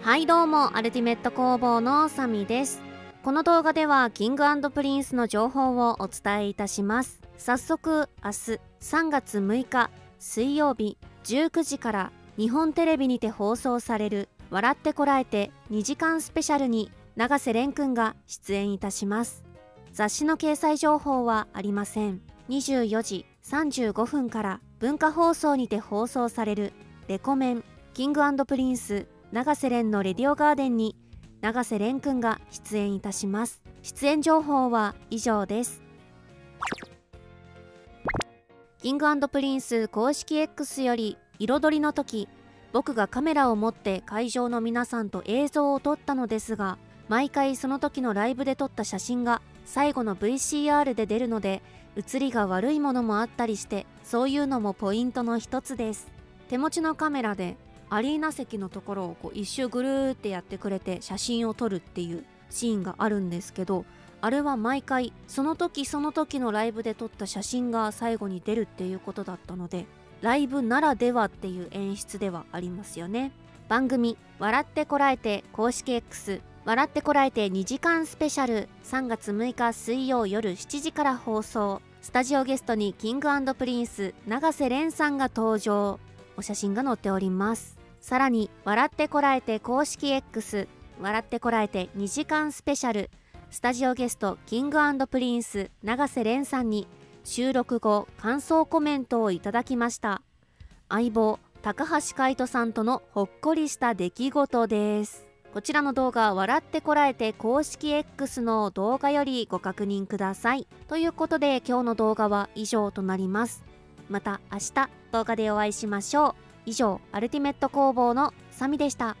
はいどうもアルティメット工房のサミです。この動画ではキングプリンスの情報をお伝えいたします。早速明日3月6日水曜日19時から日本テレビにて放送される笑ってこらえて2時間スペシャルに永瀬廉くんが出演いたします。雑誌の掲載情報はありません。24時35分から文化放送にて放送されるレコメンキングプリンス永瀬廉の Radio Garden に永瀬廉くんが出演いたします。出演情報は以上です。キングプリンス公式 X より彩りの時僕がカメラを持って会場の皆さんと映像を撮ったのですが毎回その時のライブで撮った写真が最後の VCR で出るので写りが悪いものもあったりしてそういうのもポイントの一つです。手持ちのカメラでアリーナ席のところをこう一周ぐるーってやってくれて写真を撮るっていうシーンがあるんですけどあれは毎回その時その時のライブで撮った写真が最後に出るっていうことだったのでライブならではっていう演出ではありますよね。番組「笑ってこらえて」公式 X「笑ってこらえて2時間スペシャル」3月6日水曜夜7時から放送。スタジオゲストにキングプリンス永瀬廉さんが登場。お写真が載っております。さらに笑ってこらえて公式 X 笑ってこらえて2時間スペシャルスタジオゲストキングプリンス永瀬廉さんに収録後感想コメントをいただきました。相棒髙橋海人さんとのほっこりした出来事です。こちらの動画笑ってこらえて公式 X の動画よりご確認ください。ということで今日の動画は以上となります。また明日動画でお会いしましょう。以上アルティメット工房のサミでした。